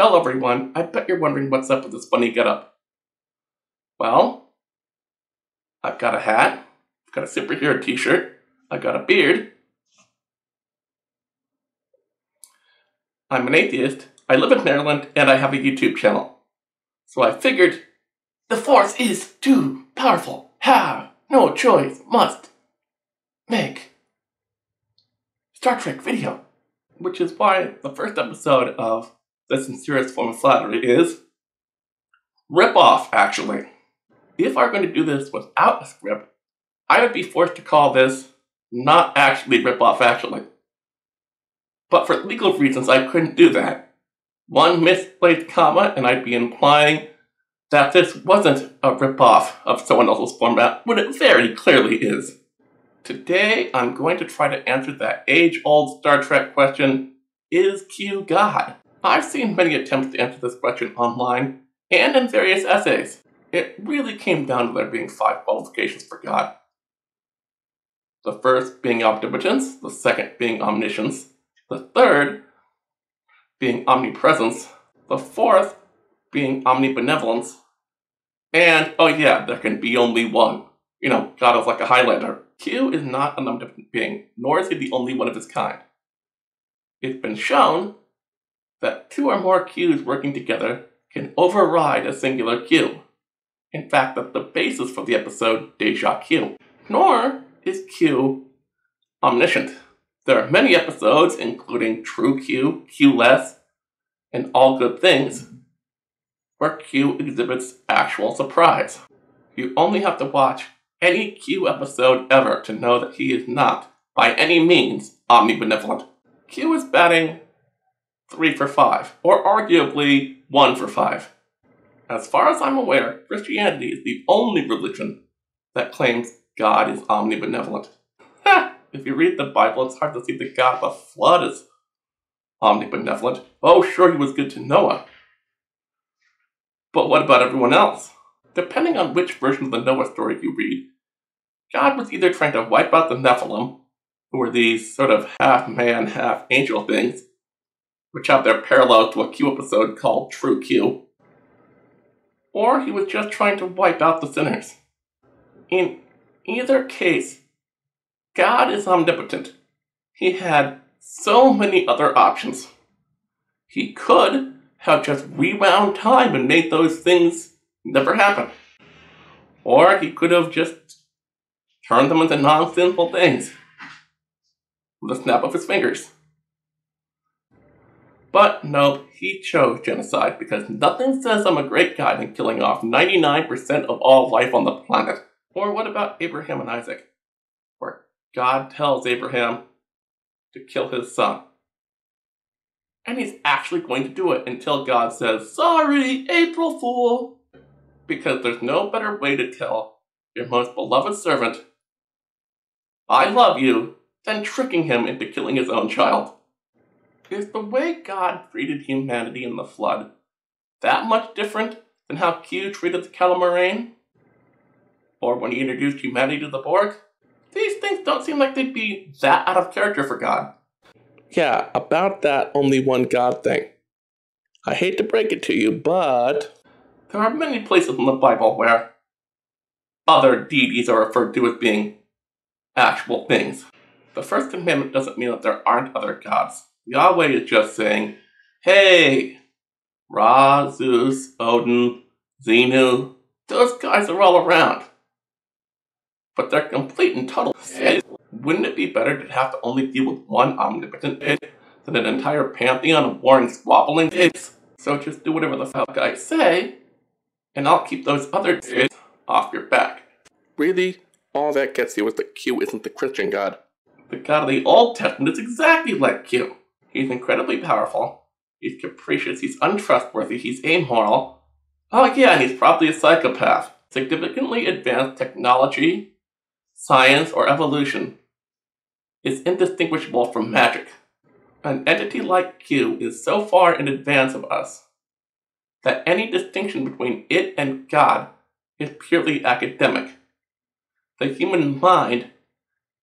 Hello everyone, I bet you're wondering what's up with this funny getup. Well, I've got a hat, I've got a superhero t-shirt, I've got a beard. I'm an atheist, I live in Maryland, and I have a YouTube channel. So I figured, the force is too powerful, have no choice, must make Star Trek video. Which is why the first episode of The Sincerest Form of Flattery is rip off, actually. If I were going to do this without a script, I would be forced to call this not actually rip off, actually. But for legal reasons, I couldn't do that. One misplaced comma, and I'd be implying that this wasn't a rip off of someone else's format when it very clearly is. Today, I'm going to try to answer that age old Star Trek question Is Q God? I've seen many attempts to answer this question online and in various essays. It really came down to there being five qualifications for God. The first being omnipotence, the second being omniscience, the third being omnipresence, the fourth being omnibenevolence, and oh yeah, there can be only one. You know, God is like a Highlander. Q is not an omnipotent being, nor is he the only one of his kind. It's been shown that two or more Qs working together can override a singular Q. In fact, that's the basis for the episode Deja Q. Nor is Q omniscient. There are many episodes, including True Q, Q Less, and All Good Things, where Q exhibits actual surprise. You only have to watch any Q episode ever to know that he is not, by any means, omnibenevolent. Q is batting 3 for 5, or arguably 1 for 5. As far as I'm aware, Christianity is the only religion that claims God is omnibenevolent. If you read the Bible, it's hard to see the God of the flood is omnibenevolent. Oh, sure, he was good to Noah. But what about everyone else? Depending on which version of the Noah story you read, God was either trying to wipe out the Nephilim, who were these sort of half man, half angel things, which have their parallels to a Q episode called True Q, or he was just trying to wipe out the sinners. In either case, God is omnipotent. He had so many other options. He could have just rewound time and made those things never happen. Or he could have just turned them into non sinful things with a snap of his fingers. But no, he chose genocide because nothing says I'm a great guy than killing off 99% of all life on the planet. Or what about Abraham and Isaac? Where God tells Abraham to kill his son. And he's actually going to do it until God says, Sorry, April Fool! Because there's no better way to tell your most beloved servant, I love you, than tricking him into killing his own child. Is the way God treated humanity in the flood that much different than how Q treated the Calamarain? Or when he introduced humanity to the Borg? These things don't seem like they'd be that out of character for God. Yeah, about that only one God thing. I hate to break it to you, but there are many places in the Bible where other deities are referred to as being actual things. The first commandment doesn't mean that there aren't other gods. Yahweh is just saying, hey, Ra, Zeus, Odin, Xenu, those guys are all around. But they're complete and total wouldn't it be better to have to only deal with one omnipotent it than an entire pantheon of warring squabbling pigs? So just do whatever the fuck I say, and I'll keep those other kids off your back. Really? All that gets you is that Q isn't the Christian god. The god of the Old Testament is exactly like Q. He's incredibly powerful, he's capricious, he's untrustworthy, he's amoral. Oh yeah, and he's probably a psychopath. Significantly advanced technology, science, or evolution is indistinguishable from magic. An entity like Q is so far in advance of us that any distinction between it and God is purely academic. The human mind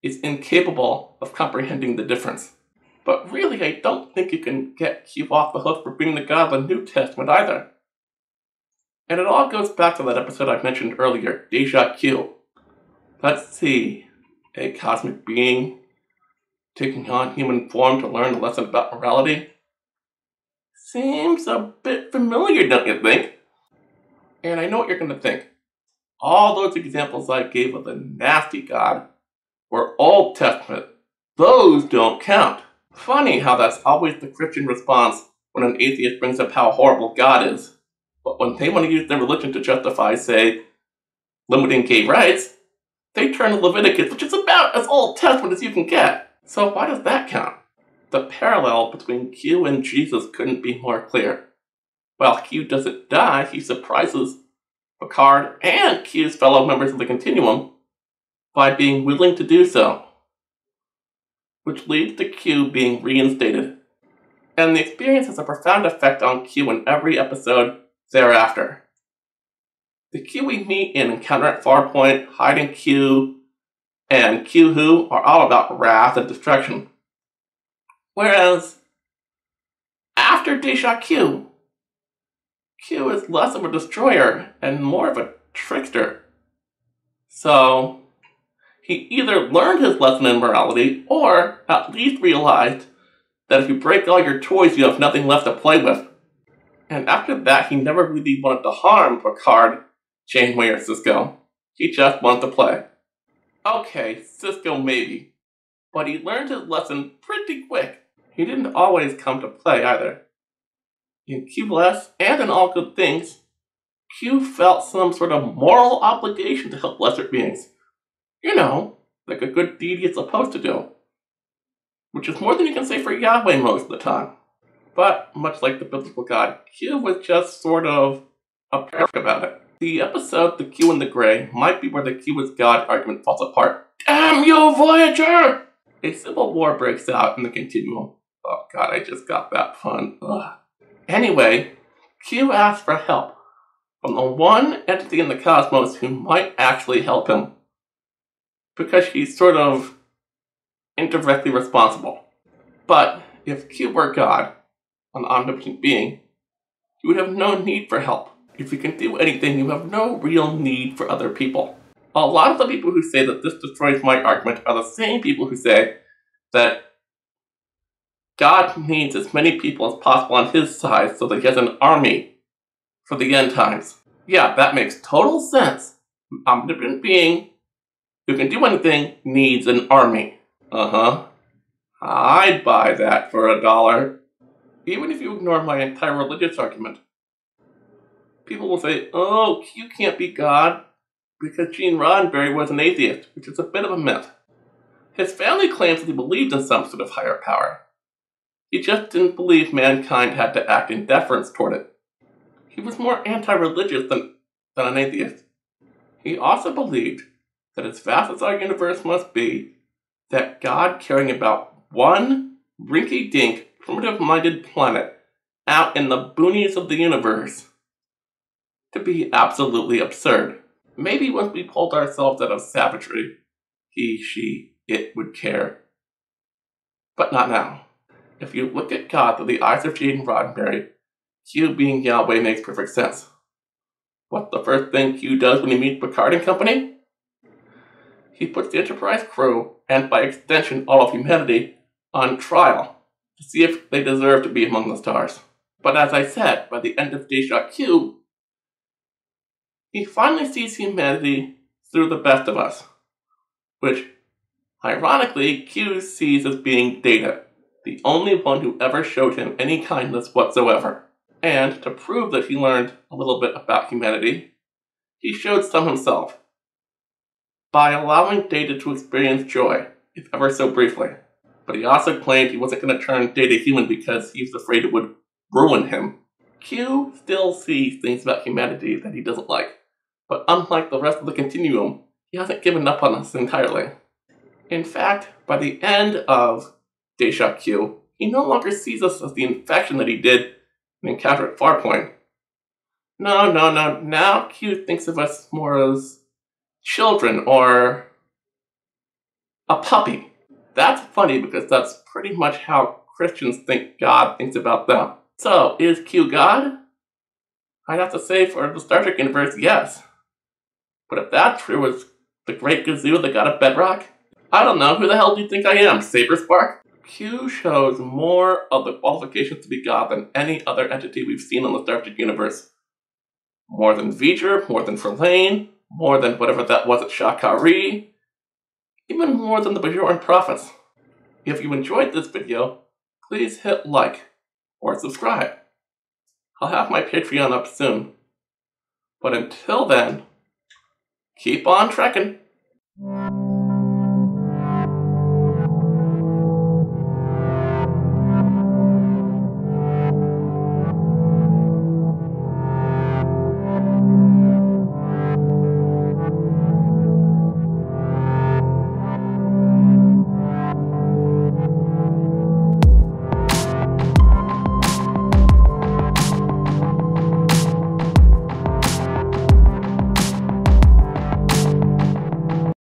is incapable of comprehending the difference. But really, I don't think you can get Q off the hook for being the God of the New Testament either. And it all goes back to that episode I mentioned earlier, Deja Q. Let's see. A cosmic being taking on human form to learn a lesson about morality? Seems a bit familiar, don't you think? And I know what you're going to think. All those examples I gave of the nasty God were Old Testament. Those don't count. Funny how that's always the Christian response when an atheist brings up how horrible God is. But when they want to use their religion to justify, say, limiting gay rights, they turn to Leviticus, which is about as Old Testament as you can get. So why does that count? The parallel between Q and Jesus couldn't be more clear. While Q doesn't die, he surprises Picard and Q's fellow members of the Continuum by being willing to do so, which leads to Q being reinstated. And the experience has a profound effect on Q in every episode thereafter. The Q we meet in Encounter at Farpoint, Hide Hiding Q, and Q Who are all about wrath and destruction. Whereas, after Deja Q, Q is less of a destroyer and more of a trickster. So, he either learned his lesson in morality, or at least realized that if you break all your toys, you have nothing left to play with. And after that, he never really wanted to harm Picard, Janeway, or Sisko. He just wanted to play. Okay, Sisko maybe. But he learned his lesson pretty quick. He didn't always come to play either. In Q Less and in All Good Things, Q felt some sort of moral obligation to help lesser beings. You know, like a good deed is supposed to do. Which is more than you can say for Yahweh most of the time. But, much like the biblical god, Q was just sort of a prick about it. The episode The Q and the Gray might be where the Q is God argument falls apart. Damn you, Voyager! A civil war breaks out in the continuum. Oh god, I just got that pun. Ugh. Anyway, Q asks for help from the one entity in the cosmos who might actually help him. Because he's sort of indirectly responsible. But if Q were God, an omnipotent being, you would have no need for help. If you can do anything, you have no real need for other people. A lot of the people who say that this destroys my argument are the same people who say that God needs as many people as possible on his side so that he has an army for the end times. Yeah, that makes total sense. An omnipotent being who can do anything needs an army. Uh huh. I'd buy that for a dollar even if you ignore my entire religious argument. People will say, oh, you can't be God because Gene Roddenberry was an atheist, which is a bit of a myth. His family claims that he believed in some sort of higher power. He just didn't believe mankind had to act in deference toward it. He was more anti religious than, than an atheist. He also believed that as vast as our universe must be, that God caring about one rinky dink primitive minded planet out in the boonies of the universe to be absolutely absurd. Maybe once we pulled ourselves out of savagery, he, she, it would care. But not now. If you look at God through the eyes of Gene Roddenberry, Q being Yahweh makes perfect sense. What's the first thing Q does when he meets Picard and company? He puts the Enterprise crew, and by extension all of humanity, on trial to see if they deserve to be among the stars. But as I said, by the end of Deja Q, he finally sees humanity through the best of us, which, ironically, Q sees as being Data, the only one who ever showed him any kindness whatsoever. And to prove that he learned a little bit about humanity, he showed some himself by allowing Data to experience joy, if ever so briefly but he also claimed he wasn't going to turn Data human because he was afraid it would ruin him. Q still sees things about humanity that he doesn't like, but unlike the rest of the continuum, he hasn't given up on us entirely. In fact, by the end of Deja Q, he no longer sees us as the infection that he did in Encounter at Farpoint. No, no, no, now Q thinks of us more as children or a puppy That's funny because that's pretty much how Christians think God thinks about them. So, is Q God? I'd have to say for the Star Trek universe, yes. But if that's true, is the Great Gazoo the god of bedrock? I don't know, who the hell do you think I am, Saberspark? Q shows more of the qualifications to be God than any other entity we've seen in the Star Trek universe. More than V'Ger, more than Trelane, more than whatever that was at Sha Ka Ree, even more than the Bajoran prophets. If you enjoyed this video, please hit like or subscribe. I'll have my Patreon up soon. But until then, keep on trekking.